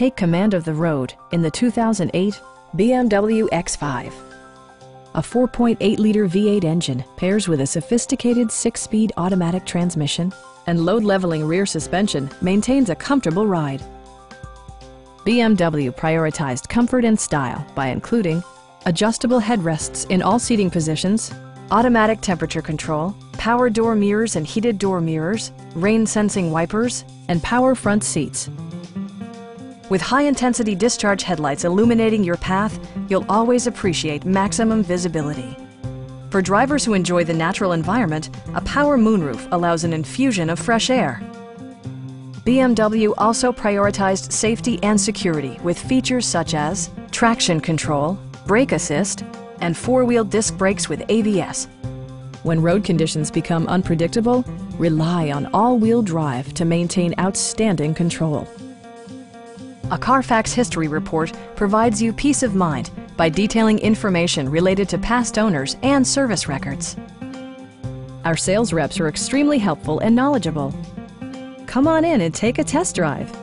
Take command of the road in the 2008 BMW X5. A 4.8-liter V8 engine pairs with a sophisticated six-speed automatic transmission and load-leveling rear suspension maintains a comfortable ride. BMW prioritized comfort and style by including adjustable headrests in all seating positions, automatic temperature control, power door mirrors and heated door mirrors, rain sensing wipers, and power front seats. With high-intensity discharge headlights illuminating your path, you'll always appreciate maximum visibility. For drivers who enjoy the natural environment, a power moonroof allows an infusion of fresh air. BMW also prioritized safety and security with features such as traction control, brake assist, and four-wheel disc brakes with ABS. When road conditions become unpredictable, rely on all-wheel drive to maintain outstanding control. A Carfax history report provides you peace of mind by detailing information related to past owners and service records. Our sales reps are extremely helpful and knowledgeable. Come on in and take a test drive.